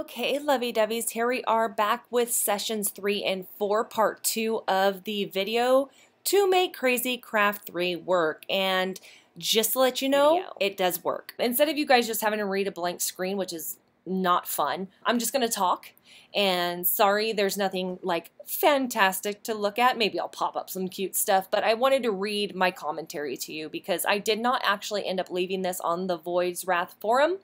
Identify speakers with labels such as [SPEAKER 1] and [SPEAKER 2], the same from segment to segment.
[SPEAKER 1] Okay, lovey doveys, here we are back with sessions three and four, part two of the video to make Crazy Craft 3 work. And just to let you know, video. it does work. Instead of you guys just having to read a blank screen, which is not fun, I'm just going to talk and sorry, there's nothing like fantastic to look at. Maybe I'll pop up some cute stuff, but I wanted to read my commentary to you because I did not actually end up leaving this on the Void's Wrath forum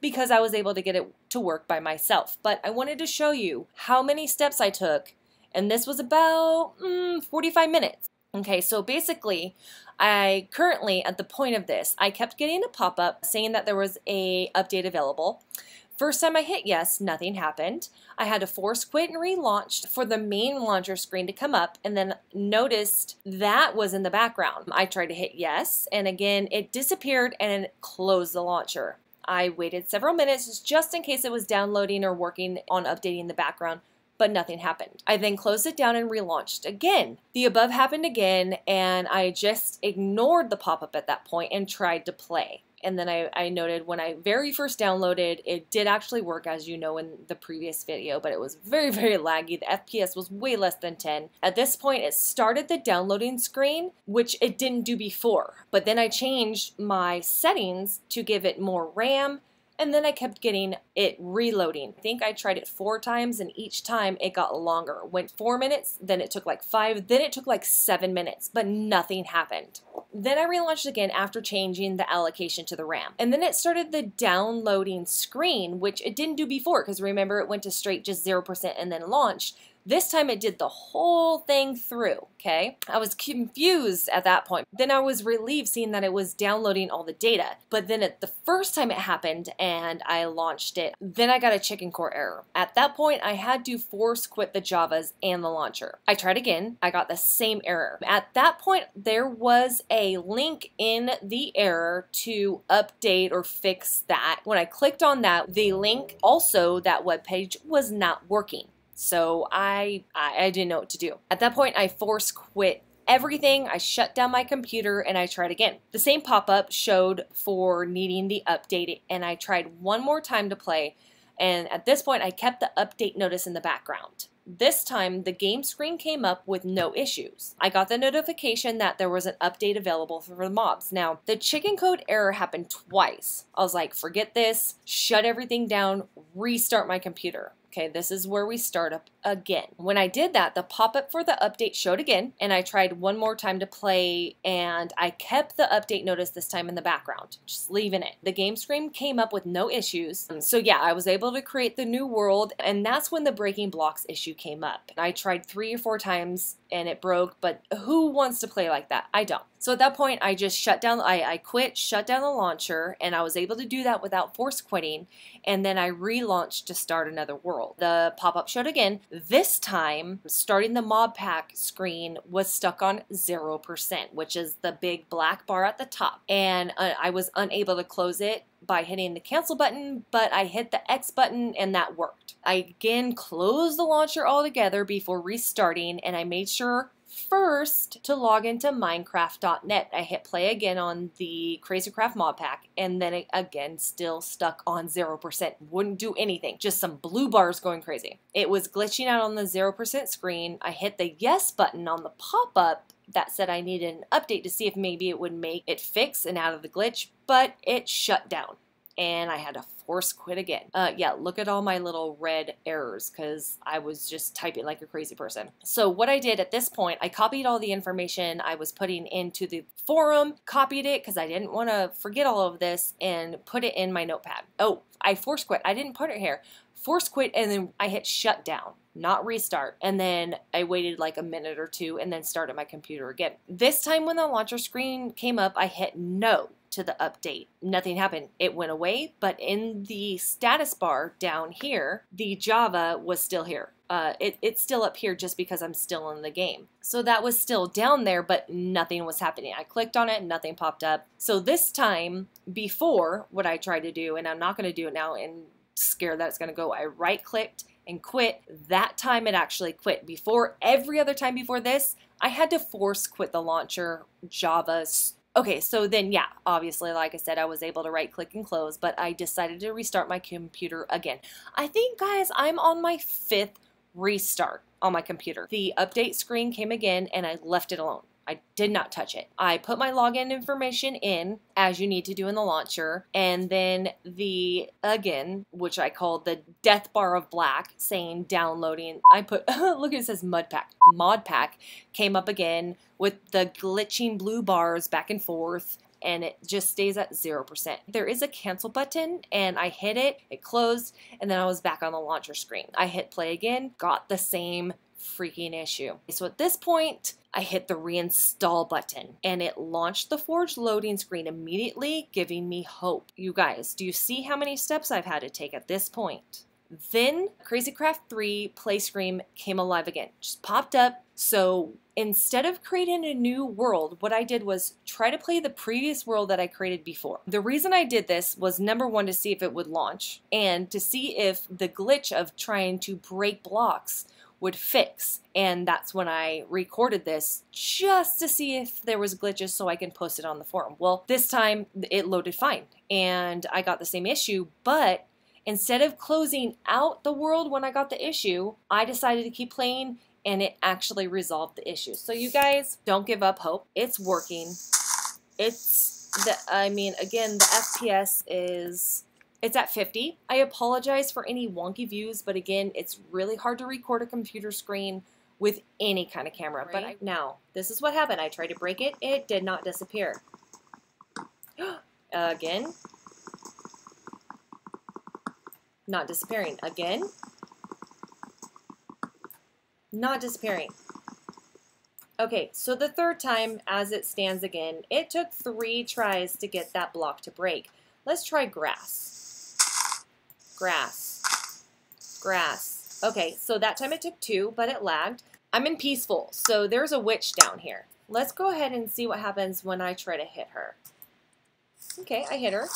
[SPEAKER 1] because I was able to get it to work by myself. But I wanted to show you how many steps I took, and this was about mm, 45 minutes. Okay, so basically, I currently, at the point of this, I kept getting a pop-up saying that there was a update available. First time I hit yes, nothing happened. I had to force quit and relaunch for the main launcher screen to come up and then noticed that was in the background. I tried to hit yes and again it disappeared and closed the launcher. I waited several minutes just in case it was downloading or working on updating the background but nothing happened. I then closed it down and relaunched again. The above happened again, and I just ignored the pop up at that point and tried to play. And then I, I noted when I very first downloaded, it did actually work as you know in the previous video, but it was very, very laggy. The FPS was way less than 10. At this point, it started the downloading screen, which it didn't do before. But then I changed my settings to give it more RAM and then I kept getting it reloading. I think I tried it four times and each time it got longer. Went four minutes, then it took like five, then it took like seven minutes, but nothing happened. Then I relaunched again after changing the allocation to the RAM. And then it started the downloading screen, which it didn't do before because remember it went to straight just 0% and then launched. This time it did the whole thing through, okay? I was confused at that point. Then I was relieved seeing that it was downloading all the data. But then at the first time it happened and I launched it, then I got a chicken core error. At that point, I had to force quit the Javas and the launcher. I tried again, I got the same error. At that point, there was a link in the error to update or fix that. When I clicked on that, the link also, that web page was not working. So I, I, I didn't know what to do. At that point, I force quit everything. I shut down my computer and I tried again. The same pop up showed for needing the update, and I tried one more time to play. And at this point, I kept the update notice in the background. This time, the game screen came up with no issues. I got the notification that there was an update available for the mobs. Now, the chicken code error happened twice. I was like, forget this, shut everything down, restart my computer. Okay, this is where we start up again. When I did that, the pop-up for the update showed again, and I tried one more time to play, and I kept the update notice this time in the background, just leaving it. The game screen came up with no issues, so yeah, I was able to create the new world, and that's when the breaking blocks issue came up. I tried three or four times, and it broke, but who wants to play like that? I don't. So at that point, I just shut down, I, I quit, shut down the launcher, and I was able to do that without force quitting, and then I relaunched to start another world. The pop-up showed again. This time, starting the mob pack screen was stuck on 0%, which is the big black bar at the top, and uh, I was unable to close it by hitting the cancel button, but I hit the X button and that worked. I again closed the launcher altogether before restarting and I made sure first to log into Minecraft.net. I hit play again on the Crazycraft mod pack, and then again still stuck on 0%. Wouldn't do anything, just some blue bars going crazy. It was glitching out on the 0% screen. I hit the yes button on the pop up that said I needed an update to see if maybe it would make it fix and out of the glitch, but it shut down and I had to force quit again. Uh, yeah, look at all my little red errors because I was just typing like a crazy person. So what I did at this point, I copied all the information I was putting into the forum, copied it because I didn't want to forget all of this, and put it in my notepad. Oh, I force quit. I didn't put it here. Force quit and then I hit shut down not restart. And then I waited like a minute or two and then started my computer again. This time when the launcher screen came up, I hit no to the update. Nothing happened. It went away, but in the status bar down here, the Java was still here. Uh, it, it's still up here just because I'm still in the game. So that was still down there, but nothing was happening. I clicked on it, nothing popped up. So this time, before what I tried to do, and I'm not going to do it now and scared that it's going to go, I right clicked and quit. That time it actually quit. Before every other time before this, I had to force quit the launcher Java Okay, so then, yeah, obviously, like I said, I was able to right click and close, but I decided to restart my computer again. I think, guys, I'm on my fifth restart on my computer. The update screen came again and I left it alone. I did not touch it. I put my login information in as you need to do in the launcher, and then the again, which I called the death bar of black, saying downloading. I put look, it says Mudpack. Modpack came up again with the glitching blue bars back and forth and it just stays at 0%. There is a cancel button and I hit it, it closed, and then I was back on the launcher screen. I hit play again, got the same freaking issue. So at this point, I hit the reinstall button and it launched the Forge loading screen immediately, giving me hope. You guys, do you see how many steps I've had to take at this point? Then Crazy Craft 3 Play Scream came alive again. Just popped up. So instead of creating a new world, what I did was try to play the previous world that I created before. The reason I did this was number one, to see if it would launch, and to see if the glitch of trying to break blocks would fix. And that's when I recorded this just to see if there was glitches so I can post it on the forum. Well, this time it loaded fine and I got the same issue, but instead of closing out the world when I got the issue, I decided to keep playing and it actually resolved the issue. So you guys don't give up hope. It's working. It's the I mean again the FPS is it's at 50. I apologize for any wonky views, but again, it's really hard to record a computer screen with any kind of camera. Right. But I, now, this is what happened. I tried to break it. It did not disappear. Again. Not disappearing. Again. Not disappearing. Okay, so the third time, as it stands again, it took three tries to get that block to break. Let's try grass. Grass. Grass. Okay, so that time it took two, but it lagged. I'm in peaceful, so there's a witch down here. Let's go ahead and see what happens when I try to hit her. Okay, I hit her.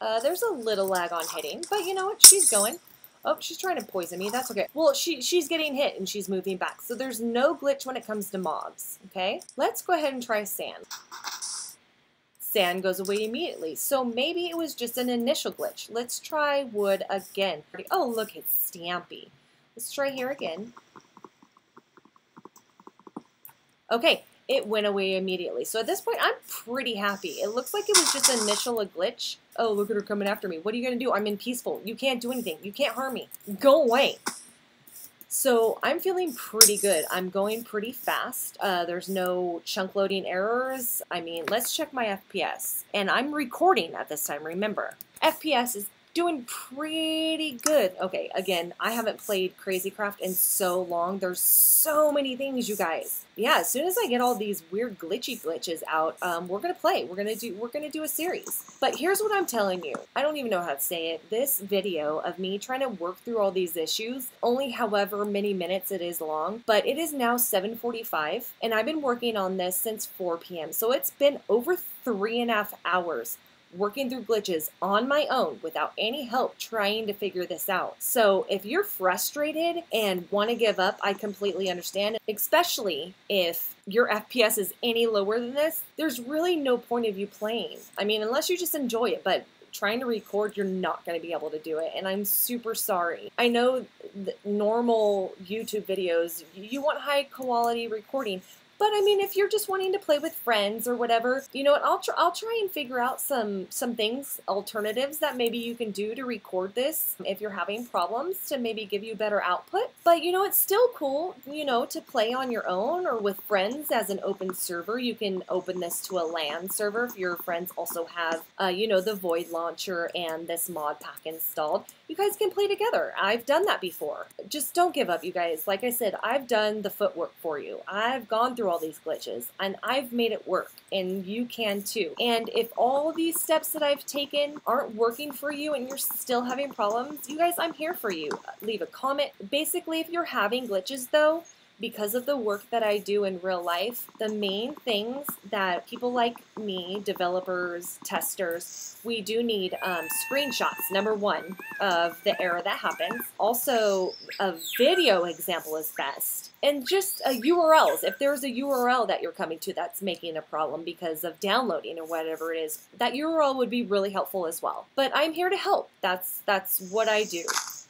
[SPEAKER 1] Uh, there's a little lag on hitting, but you know what? She's going. Oh, she's trying to poison me. That's okay. Well, she she's getting hit and she's moving back. So there's no glitch when it comes to mobs, okay? Let's go ahead and try sand sand goes away immediately. So maybe it was just an initial glitch. Let's try wood again. Oh, look, it's Stampy. Let's try here again. Okay, it went away immediately. So at this point, I'm pretty happy. It looks like it was just initial a glitch. Oh, look at her coming after me. What are you going to do? I'm in peaceful. You can't do anything. You can't harm me. Go away. So I'm feeling pretty good. I'm going pretty fast. Uh, there's no chunk loading errors. I mean, let's check my FPS. And I'm recording at this time, remember. FPS is doing pretty good. Okay, again, I haven't played Crazy Craft in so long. There's so many things, you guys. Yeah, as soon as I get all these weird glitchy glitches out, um, we're gonna play. We're gonna do we're gonna do a series. But here's what I'm telling you. I don't even know how to say it. This video of me trying to work through all these issues, only however many minutes it is long, but it is now 7:45, and I've been working on this since 4 p.m. So it's been over three and a half hours working through glitches on my own without any help trying to figure this out. So if you're frustrated and want to give up, I completely understand, especially if your FPS is any lower than this, there's really no point of you playing. I mean, unless you just enjoy it, but trying to record, you're not going to be able to do it. And I'm super sorry. I know normal YouTube videos, you want high quality recording, but I mean, if you're just wanting to play with friends or whatever, you know what? I'll try. I'll try and figure out some some things, alternatives that maybe you can do to record this if you're having problems to maybe give you better output. But you know, it's still cool, you know, to play on your own or with friends as an open server. You can open this to a LAN server if your friends also have, uh, you know, the Void launcher and this mod pack installed you guys can play together. I've done that before. Just don't give up, you guys. Like I said, I've done the footwork for you. I've gone through all these glitches and I've made it work and you can too. And if all these steps that I've taken aren't working for you and you're still having problems, you guys, I'm here for you. Leave a comment. Basically, if you're having glitches though, because of the work that I do in real life, the main things that people like me, developers, testers, we do need um, screenshots, number one, of the error that happens. Also, a video example is best. And just uh, URLs. If there's a URL that you're coming to that's making a problem because of downloading or whatever it is, that URL would be really helpful as well. But I'm here to help. That's that's what I do.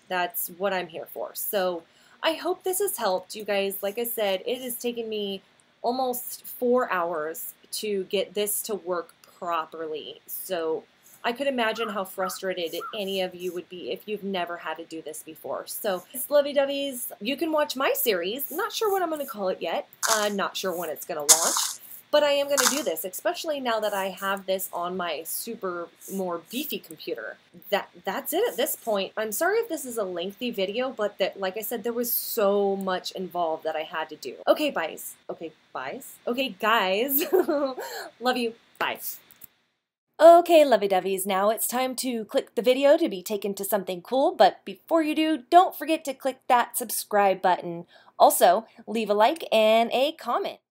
[SPEAKER 1] That's what I'm here for. So I hope this has helped you guys. Like I said, it has taken me almost four hours to get this to work properly. So I could imagine how frustrated any of you would be if you've never had to do this before. So, lovey doveys, you can watch my series. Not sure what I'm going to call it yet. Uh, not sure when it's going to launch. But I am going to do this, especially now that I have this on my super more beefy computer. That That's it at this point. I'm sorry if this is a lengthy video, but that, like I said, there was so much involved that I had to do. Okay, guys. Okay, guys. Okay, guys. Love you. Bye. Okay, lovey-doveys, now it's time to click the video to be taken to something cool, but before you do, don't forget to click that subscribe button. Also, leave a like and a comment.